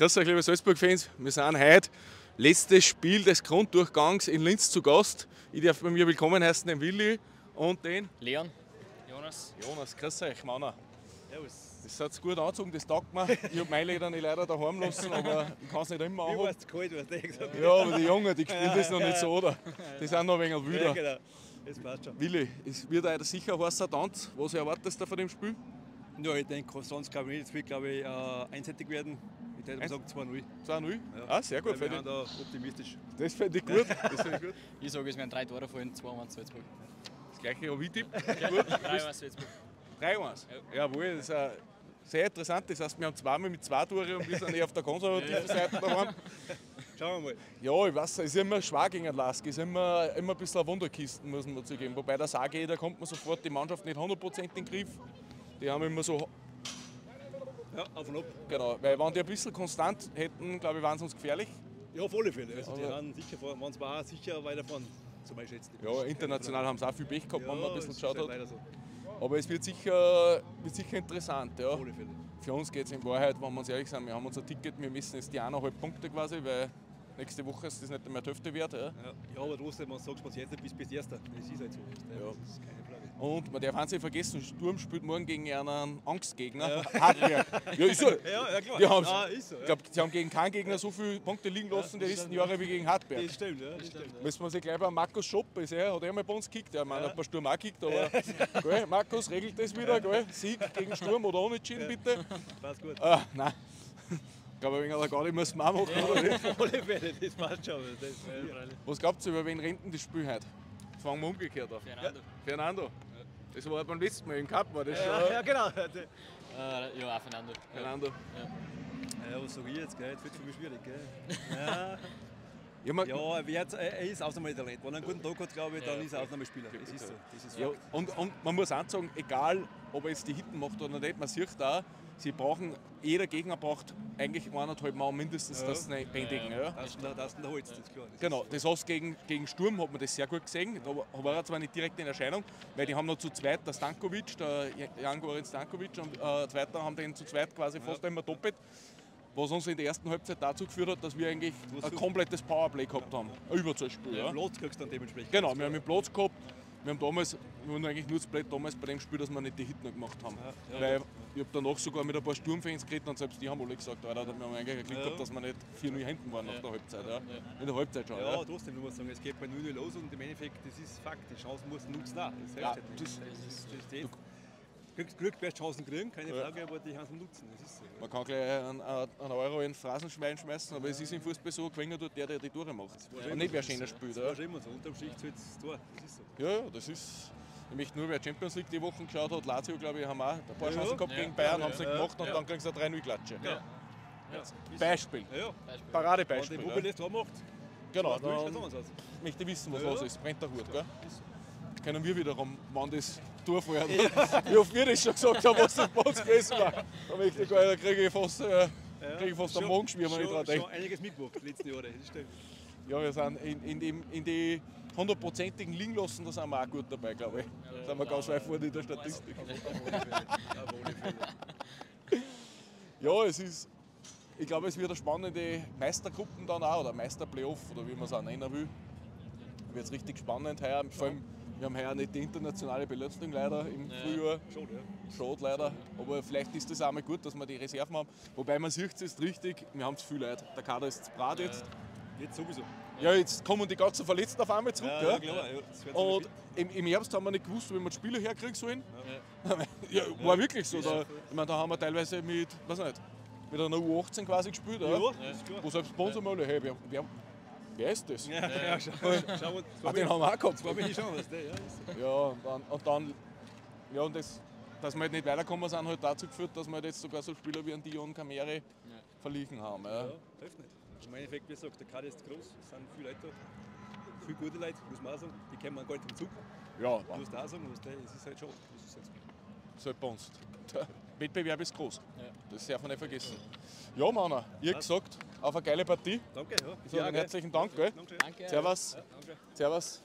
Grüß euch, liebe Salzburg-Fans. Wir sind heute letztes Spiel des Grunddurchgangs in Linz zu Gast. Ich darf bei mir willkommen heißen den Willi und den Leon. Jonas. Jonas. Grüß euch, Mann. Servus. Das hat gut angezogen, das taugt mir. Ich habe meine Leder nicht leider daheim lassen, aber ich kann es nicht immer Wie anhaben. war's kalt, was der gesagt hat? Ja, aber die Jungen, die spielen das noch nicht so, oder? Die sind noch ein wenig Ja, wilder. genau. Das passt schon. Willi, es wird heute sicher ein heißer Tanz. Was erwartest du von dem Spiel? Ja, ich denke, sonst glaube ich nicht. Es wird, glaube ich, äh, einseitig werden. Ich Eins- sagen 2-0. 2-0? Ja. Ah, sehr gut. Wir sind da optimistisch. Das finde ich gut. Das finde ich gut. Ich sage, es werden drei Tore fallen, 2-1 Salzburg. Das gleiche auch wie Tipp. 3-1 Salzburg. 3-1. Jawohl, das ist äh, sehr interessant. Das heißt, wir haben zweimal mit zwei Tore und wir sind eher auf der konservativen Seite daheim. Schauen wir mal. Ja, ich weiß, es ist immer schwer gegen Lask. Es ist immer, immer ein bisschen eine Wunderkisten, muss man zugeben. Wobei der Sage, da kommt man sofort die Mannschaft nicht 100% in den Griff. Die haben immer so, Ja, auf und ab. genau, weil wenn die ein bisschen konstant hätten, glaube ich, wären sie uns gefährlich. Ja, auf alle Fälle. Also, die Aber- haben sicher, vor- waren zwar sicher weiter vorn. Zum Beispiel jetzt. Ja, international haben sie auch viel Pech gehabt, Ja, wenn man ein bisschen geschaut halt hat. so. Aber es wird sicher, wird sicher interessant. Ja. Auf alle Fälle. Für uns geht es in Wahrheit, wenn wir uns ehrlich sind, wir haben unser Ticket, wir müssen jetzt die eineinhalb Punkte quasi, weil nächste Woche ist das nicht mehr die Hälfte wert. Ja. Ja, ja aber trotzdem, man sagt, man jetzt nicht bis bis Erster. Das ist halt so. Ja. Das ist keine Frage. Und man darf eins nicht vergessen, Sturm spielt morgen gegen einen Angstgegner. Hartberg. Ja, ist so. Ja, ja klar. Die haben's. ah, ist so. Ich Ja. glaube, sie haben gegen keinen Gegner so viele Punkte liegen lassen die letzten Jahre wie gegen Hartberg. Das stimmt, ja. Das stimmt. Müssen wir sich gleich bei Markus Schopp, ist er, hat er mal bei uns gekickt. Ja, ich meine, hat bei Sturm auch gekickt, aber gell, Markus regelt das wieder. Gell? Sieg gegen Sturm oder Unentschieden bitte. Passt gut. Ah, nein. Ich glaube, ein wenig gar nicht muss man machen, oder nicht? Alle Fälle, das passt schon. Das, ja. Was glaubt ihr, über wen rennt denn das Spiel heute? Jetzt fangen wir umgekehrt auf. Fernando. Fernando. Das war beim letzten Mal im Cup, war das Ja, schon. ja, genau. Äh, ja, auch Fernando. Fernando. Ja, was sag ich jetzt? Gell? Jetzt wird es für mich schwierig. Gell? Ja, Ja, man, ja er, wird, er ist Ausnahmetalent. Wenn er einen guten Tag hat, glaube ich, dann ist er Ausnahmespieler. Das ist so. Das ist ja, und, und man muss auch sagen, egal ob er jetzt die Hitten macht oder nicht, man sieht da, sie brauchen, jeder Gegner braucht eigentlich eineinhalb Mal mindestens Ja. das bändigen. Ja. Das ist der, das der Holz, das ist klar. Das Genau, das hast gegen, gegen Sturm hat man das sehr gut gesehen. Da war- er zwar nicht direkt in Erscheinung, weil die haben noch zu zweit der Stankovic, der Jan Goran Stankovic und äh, zweiter haben den zu zweit quasi fast immer doppelt. Was uns in der ersten Halbzeit dazu geführt hat, dass wir eigentlich ein komplettes Powerplay gehabt haben. Ein Überzahlspiel. Ja. Ja. Platz kriegst du dann dementsprechend. Genau, wir haben den Platz gehabt. Wir haben damals, wir waren eigentlich nur das Blöd damals bei dem Spiel, dass wir nicht die Hitten gemacht haben. Ja, ja. Weil ich habe danach sogar mit ein paar Sturmfans geredet und selbst die haben alle gesagt, Alter, wir haben eigentlich Glück gehabt, dass wir nicht 4-0 hinten waren nach der Halbzeit. Ja. In der Halbzeit schon. Ja, trotzdem, du musst sagen, es geht bei 0 los und im Endeffekt, das ist Fakt. Die Chancen musst du nutzen. Das hilft Ja, halt nicht. das- das, ist, das steht. Glück, Glück wirst Chancen kriegen, keine Ja. Frage, aber die Chancen nutzen. Das ist so. Man kann gleich einen, einen Euro in den Phrasenschwein schmeißen, aber es ist im Fußball so, gewinnen tut der, der die Tore macht. Und nicht wer schöner spielt. Das Ja. war schon immer so. Unterm Strich zählt das Tor. Das ist so. ja, ja, das ist. Ich möchte nur, wer Champions League die Wochen geschaut hat, Lazio, glaube ich, haben auch ein paar Ja. Chancen gehabt Ja. gegen Bayern, Ja, haben sie gemacht und ja. dann kriegen sie eine 3-0-Klatsche. Ja. Ja. Beispiel. Ja, ja. Beispiel. Wenn der Paradebeispiel. Bubel das Tor macht, Genau, dann möchte ich wissen, was Ja, los ist. Brennt der Hut, gell? Können wir wiederum, wann das feuert. Wie oft wir das schon gesagt haben, was das bei uns gewesen war. Da möchte ich kriege ich fast, äh, kriege ich fast einen Schon- Magenschwimmer nicht dran schon, denke. schon einiges mitgemacht letzten Jahre, das stimmt. Ja, wir sind in, in, dem, in die hundertprozentigen liegen lassen, da sind wir auch gut dabei, glaube ich. Da sind wir ganz weit vorne in der Statistik. Ja, es ist, ich glaube, es wird eine spannende Meistergruppen dann auch, oder Meisterplayoff, oder wie man es auch nennen will. Wird es richtig spannend heuer. Vor allem, wir haben heuer nicht die internationale Belastung leider im Frühjahr. Schon, ja. Schade leider. Aber vielleicht ist das auch mal gut, dass wir die Reserven haben. Wobei man sieht es jetzt richtig, wir haben zu viel Leute. Der Kader ist zu brat jetzt. Jetzt sowieso. Ja, jetzt kommen die ganzen Verletzten auf einmal zurück. Ja, Ja, ja, klar. Ja, Und im, im Herbst haben wir nicht gewusst, wie wir die Spieler herkriegen sollen. Ja, war wirklich so. Da, ich meine, da haben wir teilweise mit, weiß nicht, mit einer U18 quasi gespielt. Ja, Ja, ist. Wo selbst uns einmal, hey, wer, wer, wer ist das? Ja, ja, schau, schau mal. Das Ah, war den haben wir auch gehabt. war mir schon was, der, ja. Ja, und dann, und dann ja, und das, dass wir halt nicht weiterkommen sind, halt dazu geführt, dass wir halt jetzt sogar so Spieler wie ein Dion Kamere verliehen haben. Ja. Ja, hilft nicht. Im Endeffekt, wie gesagt, der Kader ist groß, es sind viele Leute da. Viele gute Leute, muss man auch sagen. Die kommen gar nicht vom Zug. Ja, Du musst auch sagen, was der, es ist halt schon. Das ist halt so. das halt bei uns. Der Wettbewerb ist groß. Ja. Das darf man nicht vergessen. Ja, Mann, ihr gesagt, auf eine geile Partie. Danke, ja. So, einen herzlichen Dank. Gell? Danke. Servus. Danke. Servus.